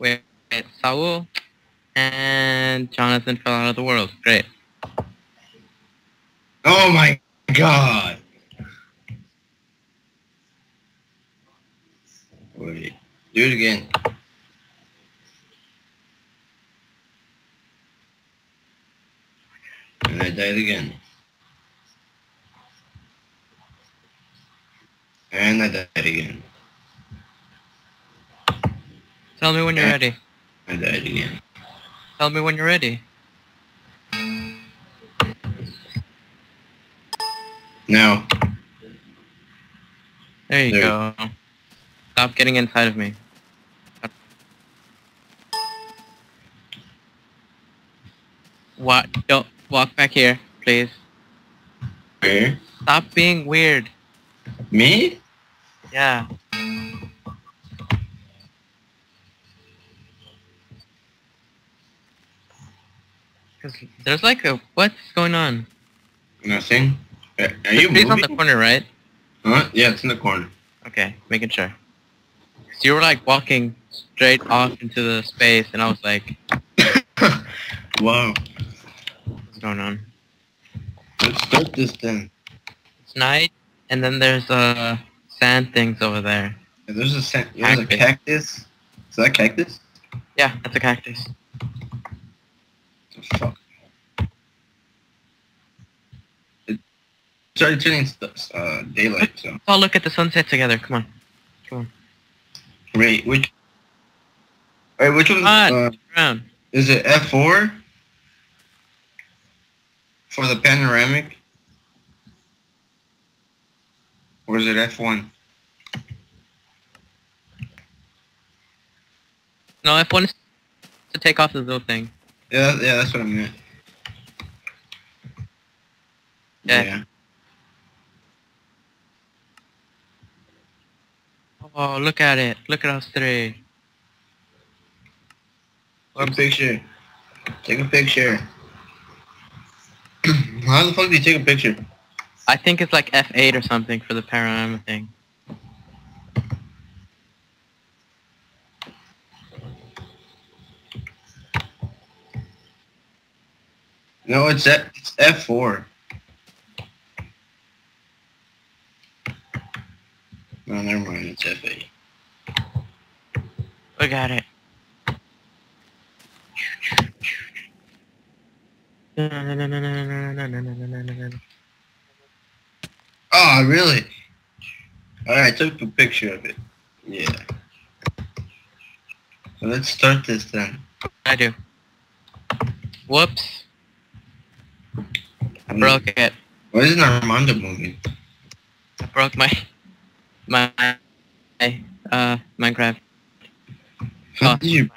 Wait, Saul and Jonathan fell out of the world. Great. Oh my god. Wait. Do it again. And I died again. And I died again. Tell me when you're ready. I died again. Tell me when you're ready. Now. There you There. go. Stop getting inside of me. What? Don't walk back here, please. Where? Stop being weird. Me? Yeah. Cause there's like a what's going on? Nothing. Are you tree's on the corner, right? Huh? Yeah, it's in the corner. Okay, making sure. 'Cause you were like walking straight off into the space, and I was like, wow. "What's going on?" Let's start this thing. It's night, and then there's uh sand things over there. There's a sa- there's a Cactus. cactus. Is that cactus? Yeah, that's a cactus. Fuck. It started turning uh, daylight. So all look at the sunset together. Come on. Come on. Wait, which? Wait, which one? Uh, is it F four? For the panoramic? Or is it F one? No, F1 is to take off the little thing. Yeah, yeah, that's what I meant. Yeah. Oh, look at it. Look at us three. Take a picture. Take a picture. How the fuck do you take a picture? I think it's like F8 or something for the panorama thing. No, it's F, it's F4. No, never mind. It's F8. Look got it. Oh, really? Alright, I took a picture of it. Yeah. So let's start this then. I do. Whoops. I broke it. What is isn't Armando moving? I broke my my uh Minecraft. How Oh, did you?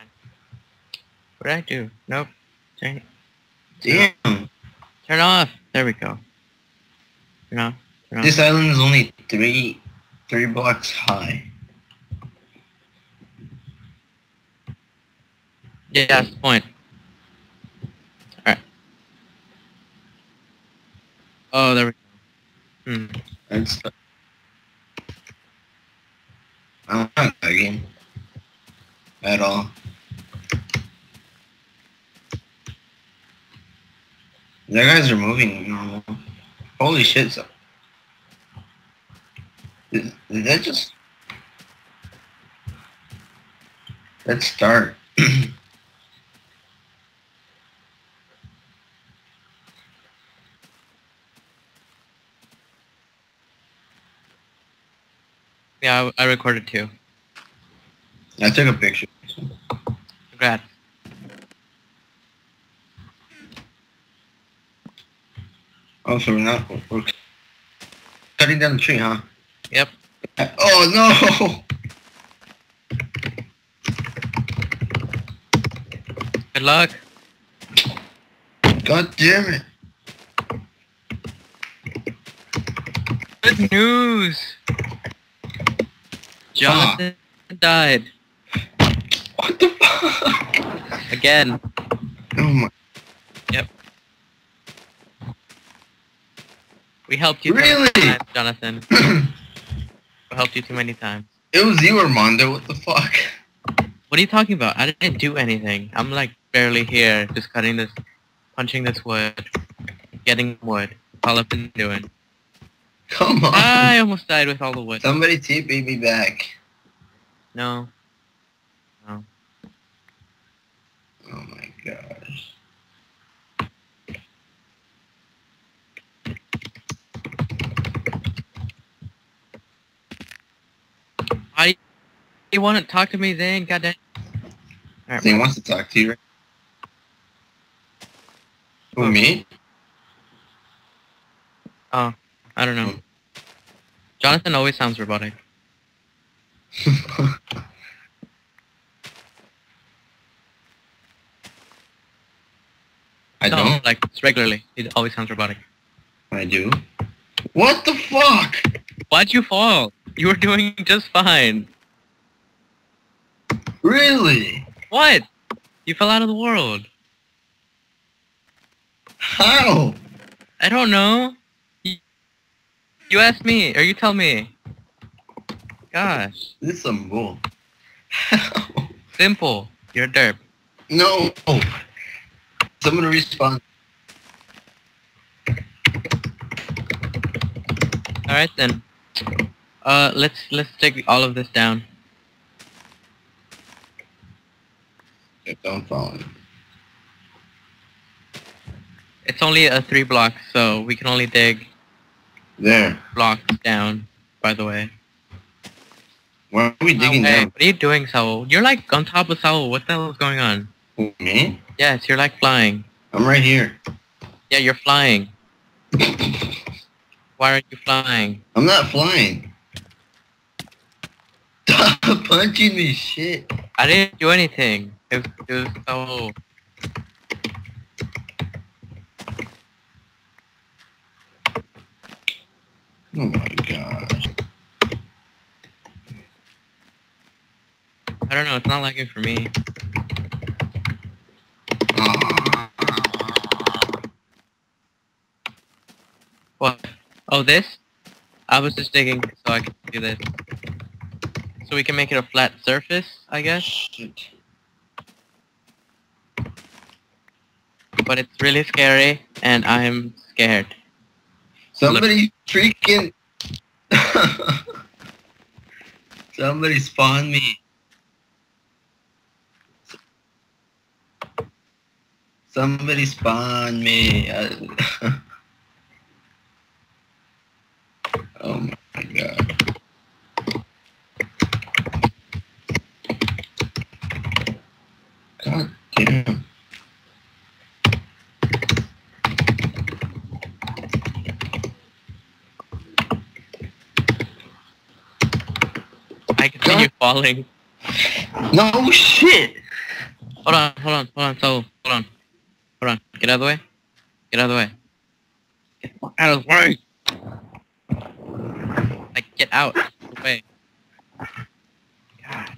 What did I do? Nope. Turn Damn. turn off. There we go. Turn off. Turn off. This island is only three, three blocks high. Yeah, that's the point. Alright. Oh, there we go. Hmm. That's. I'm not lagging. At all. The guys are moving normal. Holy shit. So. Did, did that just. Let's start. Yeah, I, I recorded too. I took a picture. Congrats. Oh, so we're not. We're cutting down the tree, huh? Yep. Oh no! Good luck. God damn it! Good news. Jonathan died What the fuck? again. Oh my! Yep. We helped you too Really? many times, Jonathan. We helped you too many times. it was you, Armando. What the fuck? What are you talking about? I didn't do anything. I'm like barely here, just cutting this, punching this wood, getting wood. All I've been doing. Come on. I almost died with all the wood. Somebody TP me back. No. No. Oh my gosh. Why you want to talk to me then? Goddamn. Alright, He wants to talk to you. right? Who, oh. me? Oh. I don't know. Jonathan always sounds robotic. I no, don't. like regularly. It always sounds robotic. I do. What the fuck? Why'd you fall? You were doing just fine. Really? What? You fell out of the world. How? I don't know. You, you ask me, or you tell me. Gosh. This is some bull. Simple. You're a derp. No. Someone respond. Alright then. Uh, let's, let's take all of this down. Don't follow me. It's only a three block, so we can only dig There. blocks down, by the way. Why are we oh, digging No way. down? What are you doing, Saul? You're like on top of Saul. What the hell is going on? Me? Yes, you're like flying. I'm right here. Yeah, you're flying. Why aren't you flying? I'm not flying. Stop punching me, shit. I didn't do anything. It was, it was so... Oh my gosh. I don't know. It's not lagging for me. What? Oh, this? I was just digging so I could do this. So we can make it a flat surface, I guess. Shit. But it's really scary, and I'm scared. Somebody freaking... Somebody spawn me. Somebody spawn me. Oh my god. God damn. See you falling. No shit! Hold on, hold on, hold on, so hold on. Hold on. Get out of the way. Get out of the way. Get out of the way. Like get out of the way. God.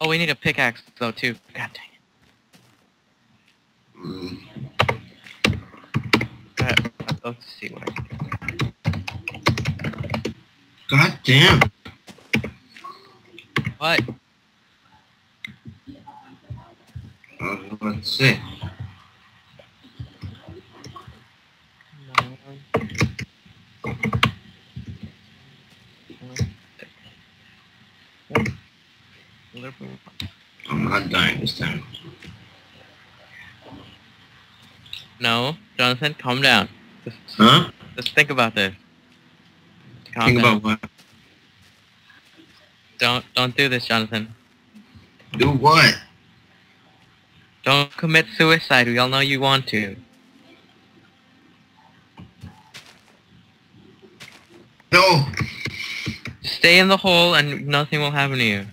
Oh, we need a pickaxe though too. God dang it. Mm. Alright, I'd love to see what I can do. God damn. What? About to say. I'm not dying this time. No, Jonathan, calm down. Just, Huh? just think about this. Calm Think down. about what? Don't don't do this, Jonathan. Do what? Don't commit suicide. We all know you want to. No! Stay in the hole and nothing will happen to you.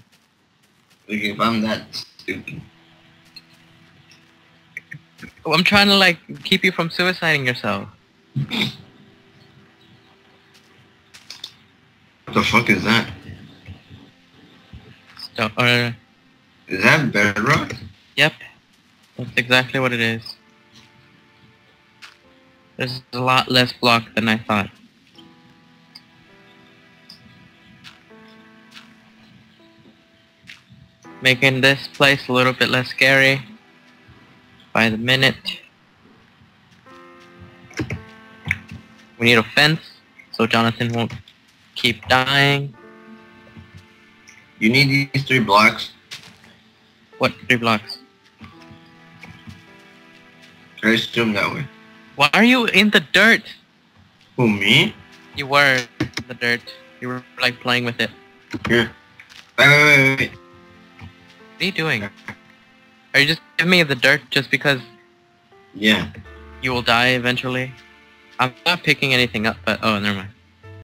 Like if I'm that stupid. I'm trying to like keep you from suiciding yourself. What the fuck is that? So, uh, Is that bedrock? yep, that's exactly what it is. There's a lot less block than I thought. Making this place a little bit less scary by the minute. We need a fence so Jonathan won't keep dying. You need these three blocks. What three blocks? I assume that way. Why are you in the dirt? Who, me? You were in the dirt. You were like playing with it. Here. Wait, wait, wait, wait. What are you doing? Are you just giving me the dirt just because Yeah. you will die eventually? I'm not picking anything up, but oh, never mind.